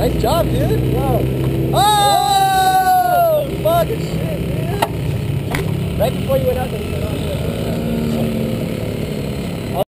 Nice job, dude. Whoa. Oh! Fucking shit, dude. Right before you went out there, you went out there.